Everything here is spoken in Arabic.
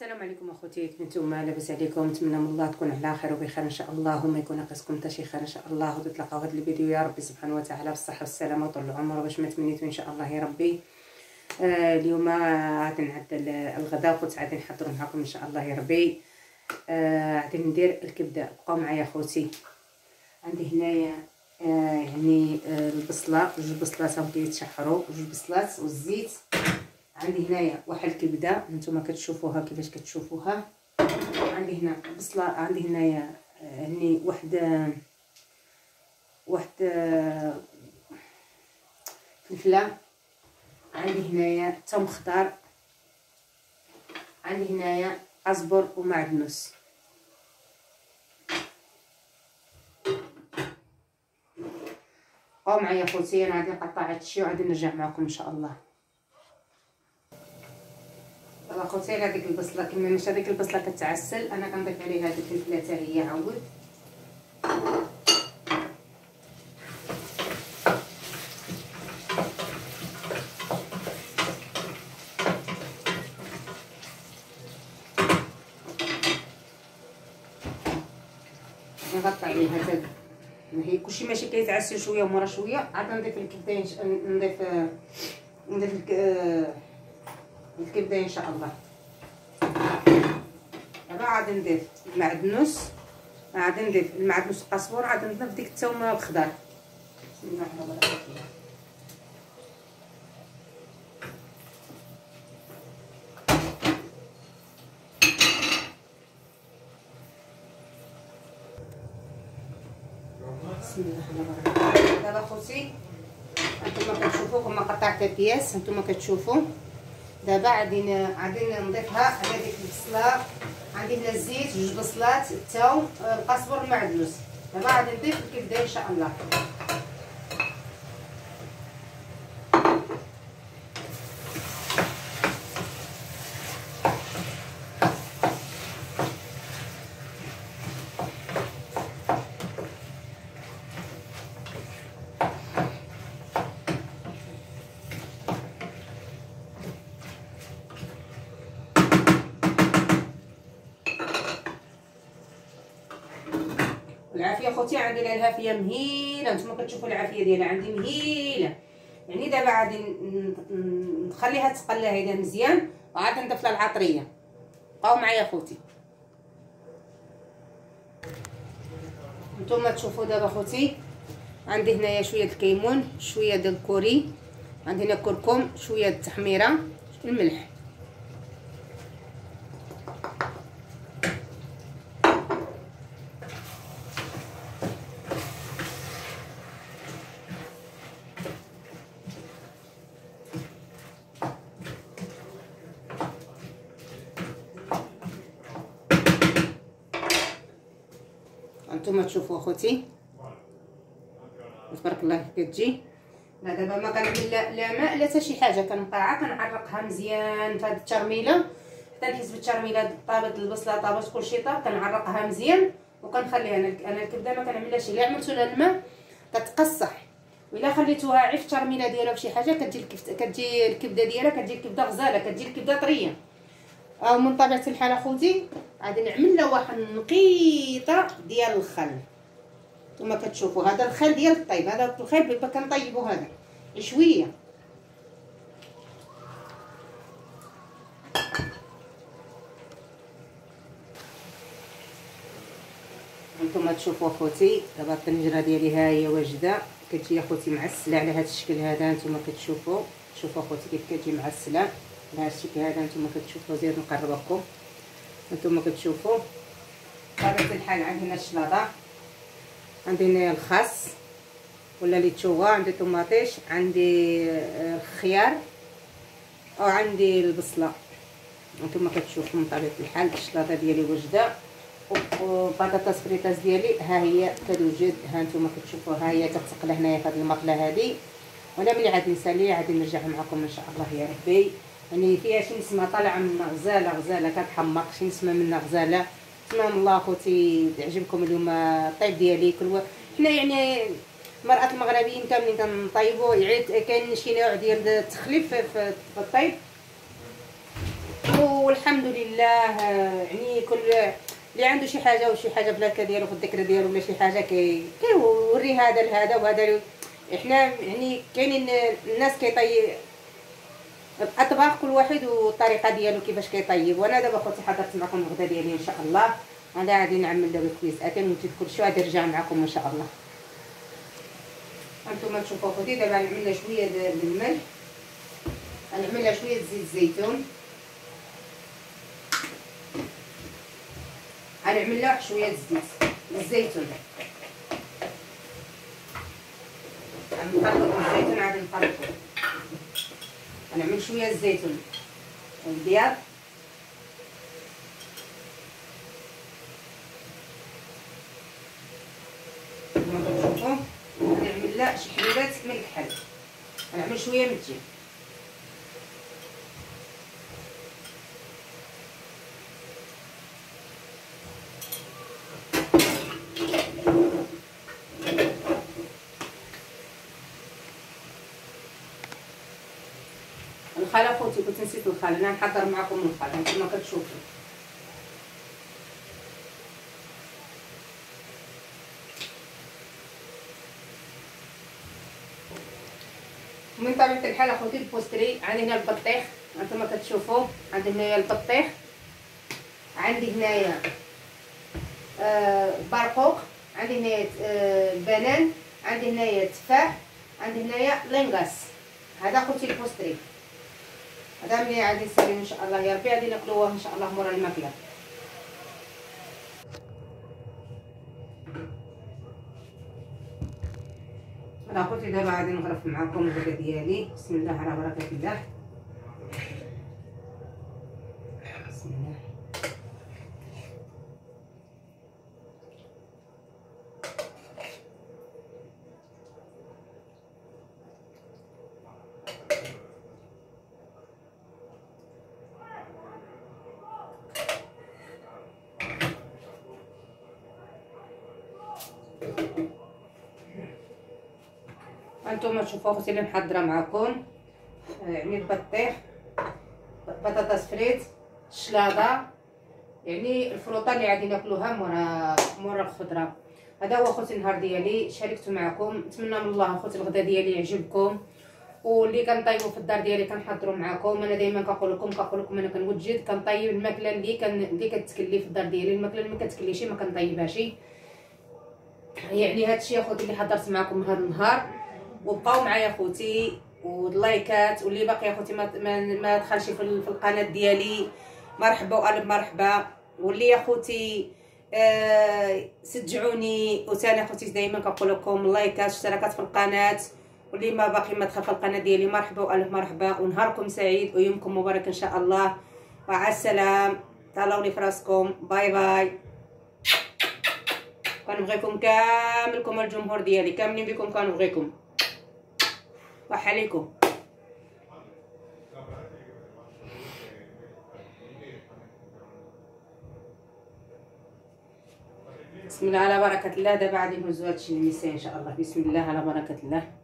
السلام عليكم أخوتي نتوما لاباس عليكم. نتمنى من الله تكون على خير وبخير إن شاء الله. وما يكون ناقصكم حتى شي خير إن شاء الله. وتتلاقاو هذا الفيديو يا ربي سبحانه وتعالى بالصحة والسلامة وطول العمر. باش ما تمنيتو إن شاء الله يا ربي. آه اليوم غادي نعدل الغداء وكنت غادي نحضر معكم إن شاء الله يا ربي. آه غادي ندير الكبده بقاو معايا أخوتي. عندي هنايا آه يعني البصلة. جوج بصلات هاو كيتشحروا جوج بصلات والزيت. عندي هنايا واحد الكبدة نتوما كتشوفوها كيفاش كتشوفوها. عندي هنا بصلة عندي هنايا هني واحد واحد فلفلة. عندي هنايا ثوم خضار. عندي هنايا أصبر ومعدنوس. بقاو معايا خوتي أنا غادي نقطع هادشي وغادي نرجع معكم إن شاء الله. دابا خوتي هذيك البصله كما مش هذيك البصله كتعسل أنا كنضيف عليها هذيك الفلفله هي عاود. نغطي عليها حتى هي كلشي ماشي كيتعسل شوية ومرا شوية. عاد نضيف الكبده نضيف نضيف الكبده إن شاء الله. دابا غادي نضيف المعدنوس غادي نضيف المعدنوس القزبور غادي نضيف ديك الثوم الخضر بسم الله الرحمن الرحيم. دابا خوتي هانتوما كتشوفوا كما قطعت البياس هانتوما كتشوفوا دابا غادي غادي نضيفها على ديك البصلة. عندي هنا الزيت جوج بصلات الثوم القزبر المعدنوس دابا غادي نضيف الكبده إن شاء الله. العافية. خوتي عندي العافية مهيلة. نتوما كتشوفوا العافية ديالها عندي مهيلة. يعني دابا غادي نخليها تقلى هيدا مزيان. وعاد نضيف لها العطرية. بقاو معايا خوتي نتوما تشوفوا دابا خوتي عندي هنايا شوية الكيمون شوية ديال الكوري عندي هنا كركم شوية التحميرة الملح. هانتوما تشوفوا اخوتي. تبارك الله كتجي لا دابا ما كنعمل لا, ماء لا حتى شي حاجة كنقطعها كنعرقها مزيان في هذه الترميله حتى نحس بالترميله طابت البصلة طابت كلشي طاب كنعرقها مزيان. وكنخليها أنا أنا الكبدة ما كنعملهاش الا عملتو لها الماء كتقصح. وإلا خليتوها غير في الترميله ديالها بشي حاجة كتجي كتجي الكبدة ديالها كتجي الكبدة غزالة كتجي الكبدة طرية. أو من طبيعة الحال أخوتي غادي نعمل له واحد النقيطة ديال الخل. نتوما كتشوفوا هذا الخل ديال الطيب هذا الخل بيبقى كنطيبو هذا. شوية. هانتوما تشوفوا أخوتي دابا الطنجرة ديالي ها هي واجدة. كتجي أخوتي معسلة على هذا الشكل هذا هانتوما كتشوفوا. شوفوا أخوتي كيف كتجي معسلة. بهذا الشكل هذا نتوما كتشوفوا زيد نقرب لكم نتوما كتشوفوا بطبيعه الحال عندنا الشلاضة. عندي هنا الخس ولا ليتشوا عندي طوماطيش عندي الخيار وعندي البصلة. نتوما كتشوفوا من طبيعه الحال. الشلاضة ديالي واجده وبطاطس فريتاس ديالي ها هي كتوجد ها نتوما كتشوفوا ها هي كتقلى هنايا في هذه المقلة هذه وأنا ملي غادي نسالي غادي نرجع معكم إن شاء الله يا ربي. يعني فيها شي نسمة طالعة من غزاله غزالة كتحمق شي نسمة منها غزاله تمام الله أخوتي تعجبكم اليوم الطيب ديالي كل حنا يعني المرأة المغربيين كاملين كنطيبوا يعني كاين شي نوع ديال التخليف في الطيب؟ والحمد لله يعني كل اللي عنده شي حاجة وشي حاجة في الاكله ديالو في الذكرى ديالو ولا شي حاجة كي كيوري هذا لهذا وهذا إحنا يعني كاينين الناس كيطيب الاطباق كل واحد والطريقة ديالو كيفاش كيطيب. وأنا دابا خوتي حضرت معكم الغدا ديالي إن شاء الله. أنا غادي نعمل دابا كويساتين ونزيد كلشي غادي نرجع معكم إن شاء الله. هانتوما تشوفوا خوتي دابا عملنا شوية ديال الملح غنعملها شوية زيت الزيتون غنعمل لها شوية الزيت الزيتون غنخلط الزيتون عاد نخلطو غنعمل شوية الزيتون. البياض كما كتشوفوا غنعمل لها شي حبيبات من الكحل غنعمل شوية من التين الخال خوتي كنت نسيت الخال أنا نحضر معكم الخال كما كتشوفوا من طبيعة الحال أخوتي البوستري عندي هنا البطيخ انتما كتشوفوا عندي هنايا البطيخ عندي هنايا آه برقوق عندي هنايا آه بنان عندي هنايا تفاح عندي هنايا لينغاس هذا أخوتي البوستري. هذا ملي غادي نسالي ان شاء الله يا ربي غادي ناكلوه ان شاء الله مورا الماكله أنا قلت دابا غادي نغرف معكم الغدا ديالي بسم الله على بركه الله بسم الله هانتوما تشوفوا أختي اللي محضرة معكم. يعني البطيخ بطاطس فريت الشلاضه يعني الفروطة اللي غادي ناكلوها مورا مورا الخضرة. هذا هو خوتي النهار ديالي شاركت معكم. نتمنى من الله خوتي الغدا ديالي يعجبكم. واللي كنطيبو في الدار ديالي كنحضرو معكم. أنا دائما كنقول لكم كنقول لكم أنا كنوجد. كنطيب الماكلة اللي اللي كتكلي في الدار ديالي. الماكلة اللي ما كتكليش ما كنطيبهاش. يعني هادشي اخوتي اللي حضرت معكم هذا النهار وبقاو معايا خوتي واللايكات واللي باقي اخوتي ما ما, دخلش في, القناة ديالي. مرحبا وألف مرحبا. واللي يا خوتي آه سجعوني. وثاني اخوتي دائما كنقول لكم لايكات اشتراكات في القناة. واللي ما باقي ما دخل في القناة ديالي مرحبا وألف مرحبا. ونهاركم سعيد ويومكم مبارك إن شاء الله. وعلى السلام تهلاو لي فراسكم bye bye. كنبغيكم كاملكم الجمهور ديالي كاملين بكم كنبغيكم صح عليكم. بسم الله على بركة الله. دابا غادي نهزو هادشي الميسي إن شاء الله. بسم الله على بركة الله.